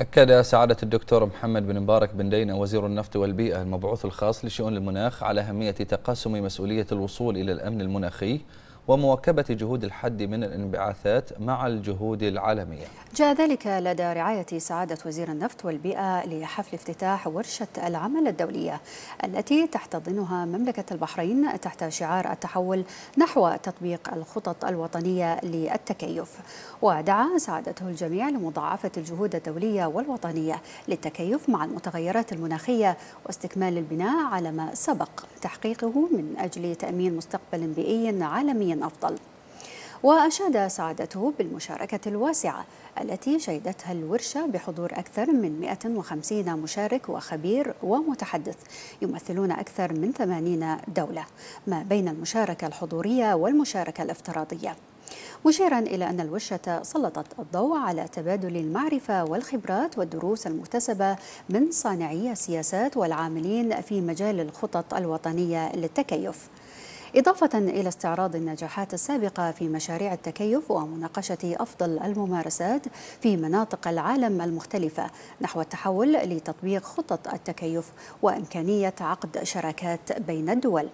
أكد سعادة الدكتور محمد بن مبارك بن دينا وزير النفط والبيئة المبعوث الخاص لشؤون المناخ على أهمية تقاسم مسؤولية الوصول إلى الأمن المناخي. ومواكبة جهود الحد من الانبعاثات مع الجهود العالمية. جاء ذلك لدى رعاية سعادة وزير النفط والبيئة لحفل افتتاح ورشة العمل الدولية التي تحتضنها مملكة البحرين تحت شعار التحول نحو تطبيق الخطط الوطنية للتكيف. ودعا سعادته الجميع لمضاعفة الجهود الدولية والوطنية للتكيف مع المتغيرات المناخية واستكمال البناء على ما سبق تحقيقه من أجل تأمين مستقبل بيئي عالمي أفضل. وأشاد سعادته بالمشاركة الواسعة التي شهدتها الورشة بحضور أكثر من 150 مشارك وخبير ومتحدث يمثلون أكثر من 80 دولة ما بين المشاركة الحضورية والمشاركة الافتراضية. مشيرا إلى أن الورشة سلطت الضوء على تبادل المعرفة والخبرات والدروس المكتسبة من صانعي السياسات والعاملين في مجال الخطط الوطنية للتكيف. إضافة إلى استعراض النجاحات السابقة في مشاريع التكيف ومناقشة أفضل الممارسات في مناطق العالم المختلفة نحو التحول لتطبيق خطط التكيف وإمكانية عقد شراكات بين الدول.